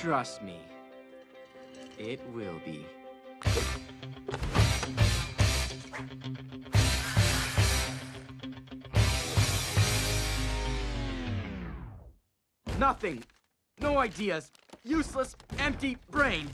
Trust me. It will be. Nothing. No ideas. Useless, empty brain.